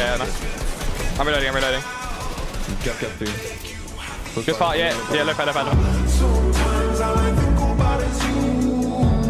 Yeah, nice. I'm reloading, I'm reloading. Get cap through. Good spot, yeah. Yeah, look, look, look.